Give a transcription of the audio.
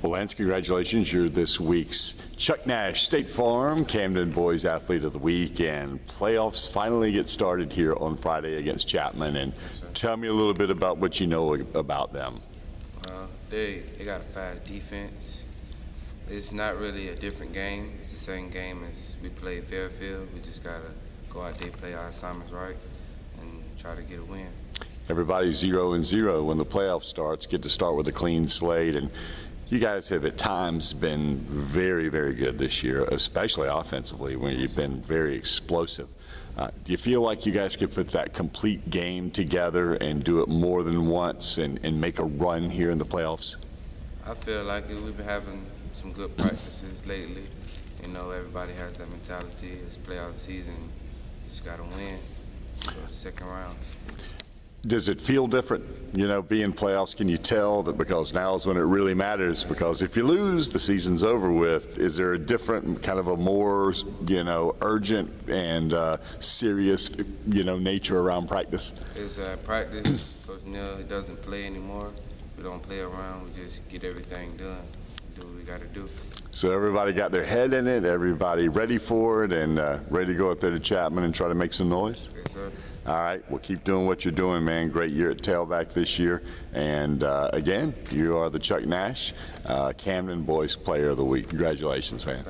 Well, Lance, congratulations. You're this week's Chuck Nash State Farm Camden Boys Athlete of the Week, and playoffs finally get started here on Friday against Chapman. And tell me a little bit about what you know about them. Uh, they they got a fast defense. It's not really a different game. It's the same game as we played Fairfield. We just gotta go out there, play our assignments right, and try to get a win. Everybody's zero and zero when the playoff starts. Get to start with a clean slate, and you guys have at times been very, very good this year, especially offensively when you've been very explosive. Uh, do you feel like you guys could put that complete game together and do it more than once and, and make a run here in the playoffs? I feel like it. we've been having some good practices lately. You know, everybody has that mentality. It's playoff season. You just got to win. Go to the second rounds. Does it feel different, you know, being playoffs? Can you tell that because now is when it really matters? Because if you lose, the season's over with. Is there a different, kind of a more, you know, urgent and uh, serious, you know, nature around practice? It's uh, practice. Coach Neal he doesn't play anymore. We don't play around. We just get everything done. Do what we got to do. So everybody got their head in it, everybody ready for it, and uh, ready to go up there to Chapman and try to make some noise? Yes, sir. All right, well, keep doing what you're doing, man. Great year at tailback this year. And uh, again, you are the Chuck Nash uh, Camden Boys Player of the Week. Congratulations, man.